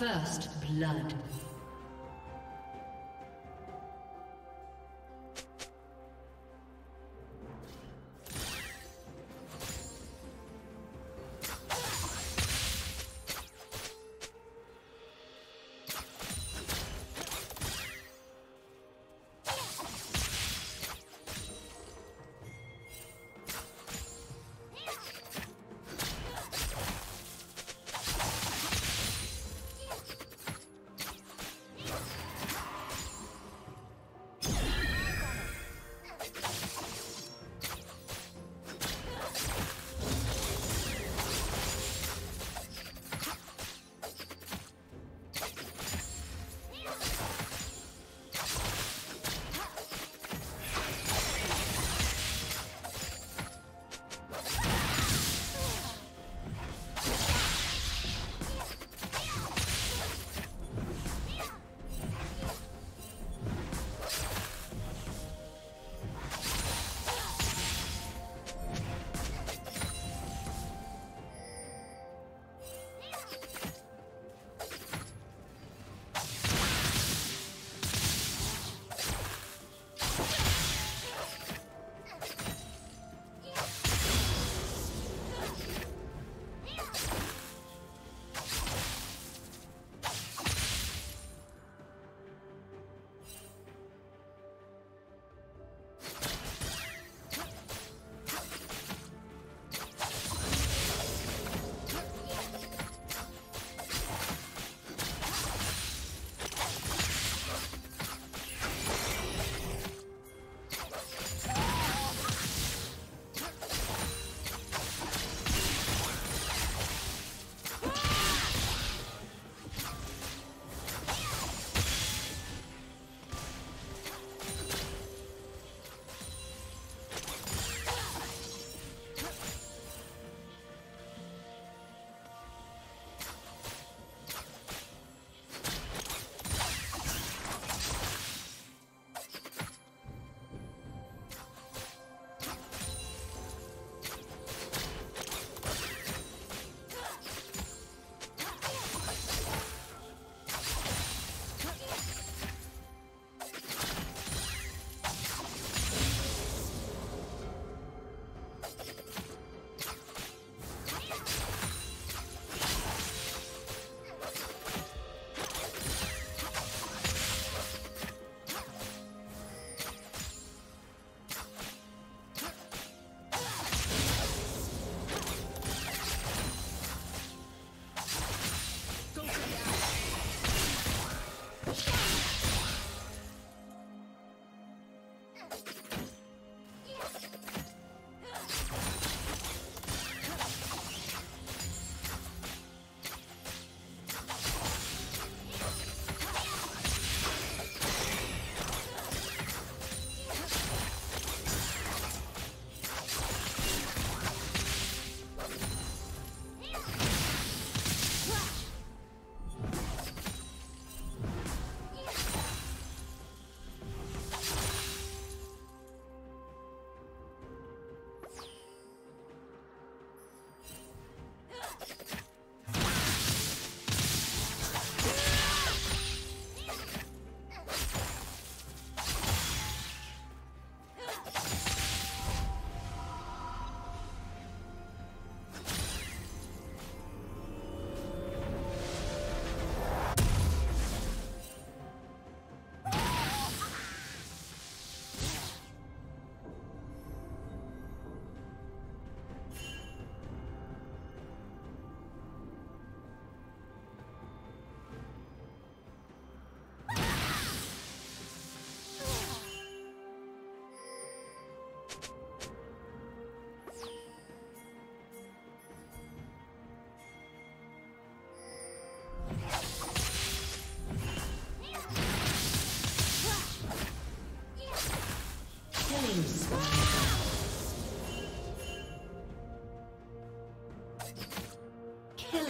First blood.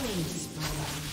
Killing spree.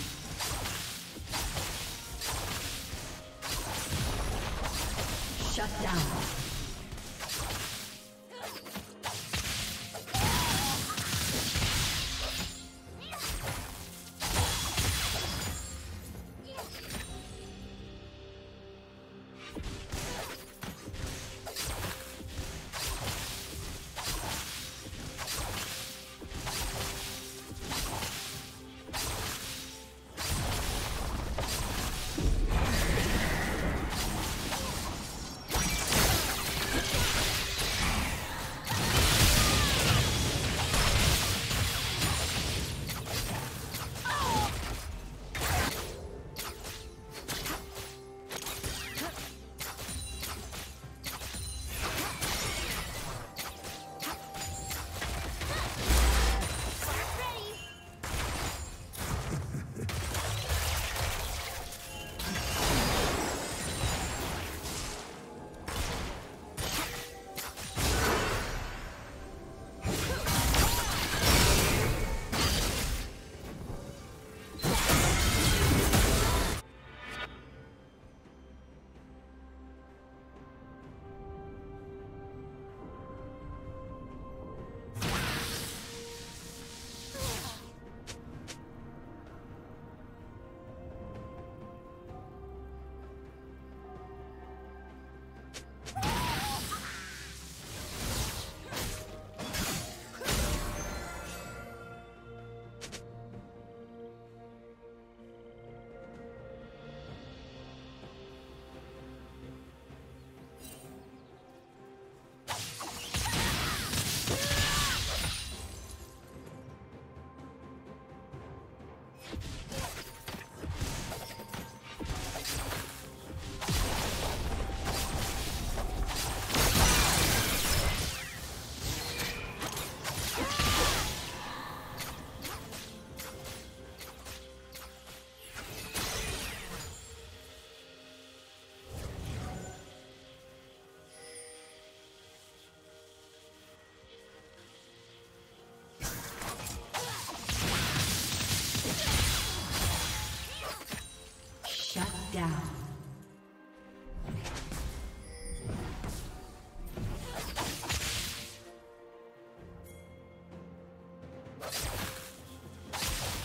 Down.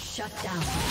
Shut down.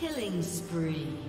Killing spree.